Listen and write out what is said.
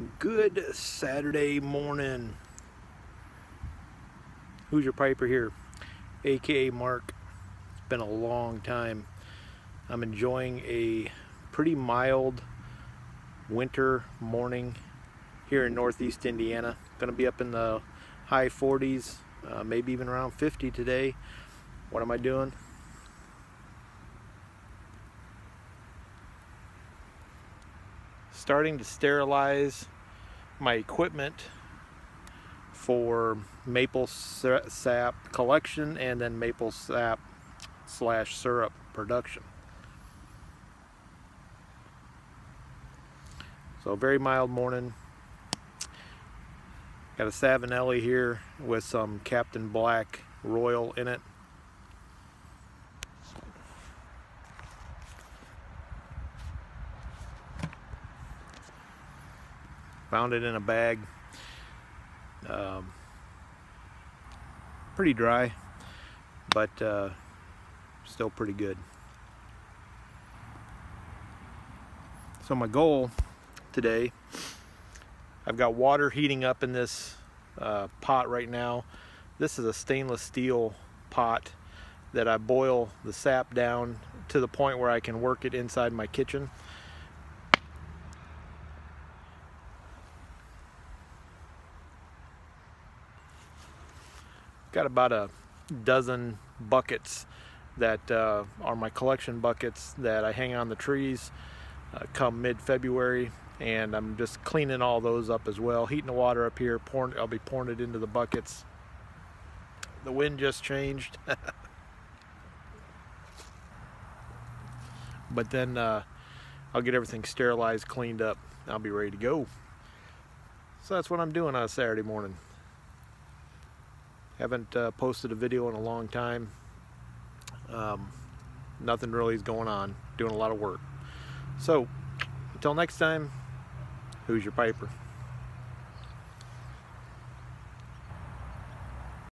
Good Saturday morning. Hoosier Piper here, aka Mark. It's been a long time. I'm enjoying a pretty mild winter morning here in northeast Indiana. Gonna be up in the high 40s, uh, maybe even around 50 today. What am I doing? Starting to sterilize my equipment for maple sap collection and then maple sap slash syrup production. So very mild morning. Got a Savinelli here with some Captain Black Royal in it. Found it in a bag. Um, pretty dry, but uh, still pretty good. So my goal today, I've got water heating up in this uh, pot right now. This is a stainless steel pot that I boil the sap down to the point where I can work it inside my kitchen. Got about a dozen buckets that uh, are my collection buckets that I hang on the trees uh, come mid-February and I'm just cleaning all those up as well heating the water up here pouring I'll be pouring it into the buckets. The wind just changed. But then uh, I'll get everything sterilized cleaned up I'll be ready to go. So that's what I'm doing on a Saturday morning haven't uh, posted a video in a long time. Um, nothing really is going on. Doing a lot of work. So, until next time, Hoosier Piper?